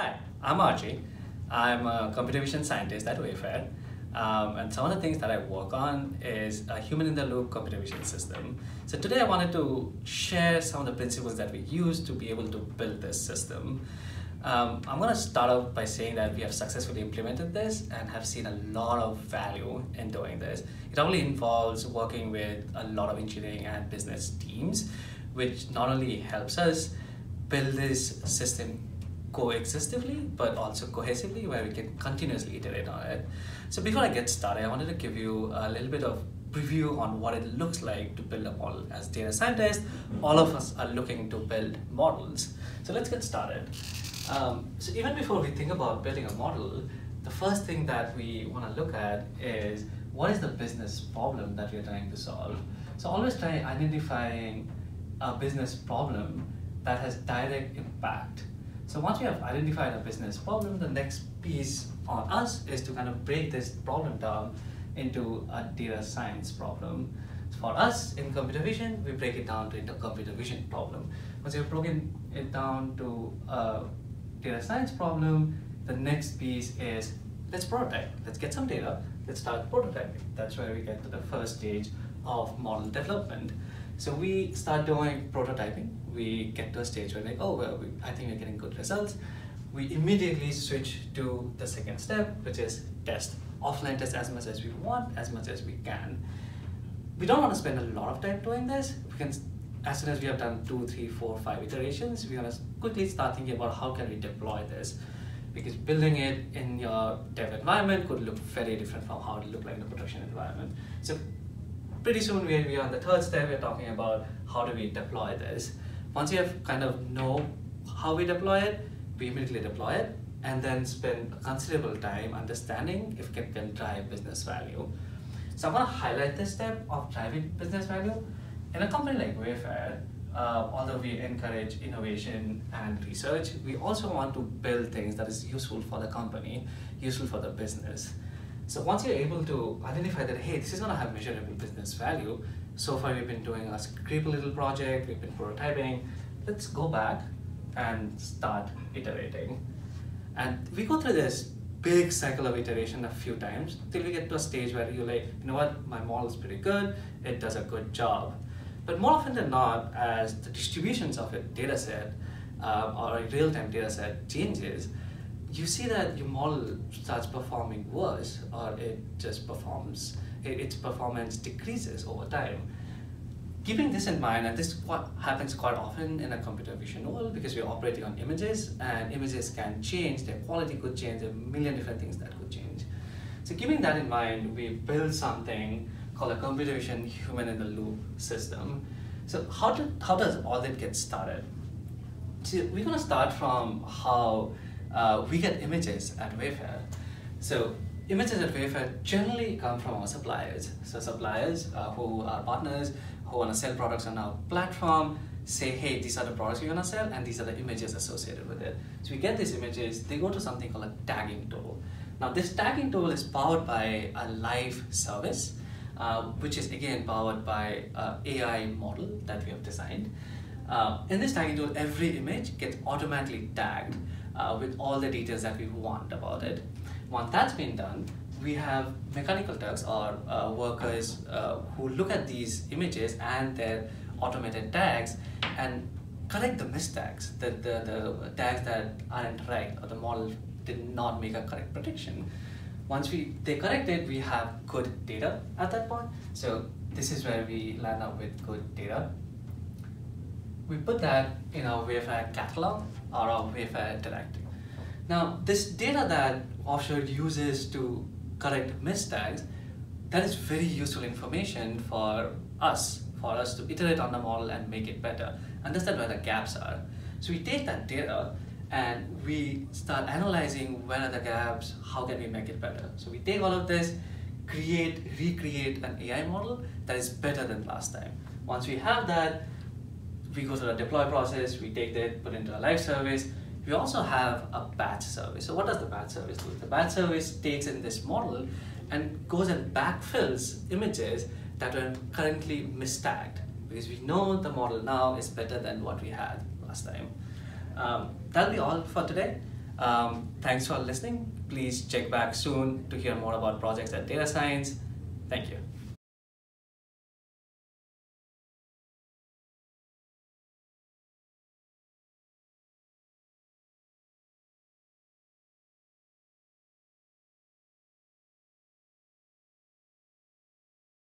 Hi, I'm Archi. I'm a computer vision scientist at Wayfair. Um, and some of the things that I work on is a human in the loop computer vision system. So today I wanted to share some of the principles that we use to be able to build this system. Um, I'm going to start off by saying that we have successfully implemented this and have seen a lot of value in doing this. It only involves working with a lot of engineering and business teams, which not only helps us build this system coexistively, but also cohesively, where we can continuously iterate on it. So before I get started, I wanted to give you a little bit of preview on what it looks like to build a model. As data scientists, all of us are looking to build models. So let's get started. Um, so even before we think about building a model, the first thing that we want to look at is what is the business problem that we're trying to solve. So always try identifying a business problem that has direct impact. So once we have identified a business problem, the next piece on us is to kind of break this problem down into a data science problem. So for us in computer vision, we break it down into a computer vision problem. Once you've broken it down to a data science problem, the next piece is let's prototype. Let's get some data. Let's start prototyping. That's where we get to the first stage of model development. So we start doing prototyping. We get to a stage where like, oh, well, we, I think we're getting good results. We immediately switch to the second step, which is test. Offline test as much as we want, as much as we can. We don't want to spend a lot of time doing this. We can as soon as we have done two, three, four, five iterations, we're gonna quickly start thinking about how can we deploy this. Because building it in your dev environment could look very different from how it look like in a production environment. So pretty soon we are on the third step, we're talking about how do we deploy this. Once you have kind of know how we deploy it, we immediately deploy it and then spend considerable time understanding if it can drive business value. So I'm gonna highlight this step of driving business value in a company like Wayfair, uh, although we encourage innovation and research, we also want to build things that is useful for the company, useful for the business. So once you're able to identify that, hey, this is gonna have measurable business value, so far we've been doing a creepy little project, we've been prototyping, let's go back and start iterating. And we go through this big cycle of iteration a few times till we get to a stage where you're like, you know what, my model is pretty good, it does a good job. But more often than not, as the distributions of a data set uh, or a real-time data set changes, you see that your model starts performing worse or it just performs, it, its performance decreases over time. Keeping this in mind, and this what happens quite often in a computer vision world because we're operating on images and images can change, their quality could change, a million different things that could change. So keeping that in mind, we build something called a computer vision human in the loop system. So how, did, how does all that get started? So we're gonna start from how uh, we get images at Wayfair. So images at Wayfair generally come from our suppliers. So suppliers uh, who are partners, who wanna sell products on our platform, say, hey, these are the products we're gonna sell and these are the images associated with it. So we get these images, they go to something called a tagging tool. Now this tagging tool is powered by a live service uh, which is again powered by uh, AI model that we have designed. Uh, in this tagging tool, every image gets automatically tagged uh, with all the details that we want about it. Once that's been done, we have mechanical turks or uh, workers uh, who look at these images and their automated tags and correct the mistags, the, the, the tags that aren't right or the model did not make a correct prediction. Once we they correct it, we have good data at that point. So this is where we land up with good data. We put that in our Wayfair catalog or our Wayfair directory. Now this data that offshore uses to correct mistags, that is very useful information for us, for us to iterate on the model and make it better, understand where the gaps are. So we take that data and we start analyzing where are the gaps, how can we make it better. So we take all of this, create, recreate an AI model that is better than last time. Once we have that, we go through the deploy process, we take that, put into a live service. We also have a batch service. So what does the batch service do? The batch service takes in this model and goes and backfills images that are currently mistagged because we know the model now is better than what we had last time. Um, that'll be all for today. Um, thanks for listening. Please check back soon to hear more about projects at Data Science. Thank you.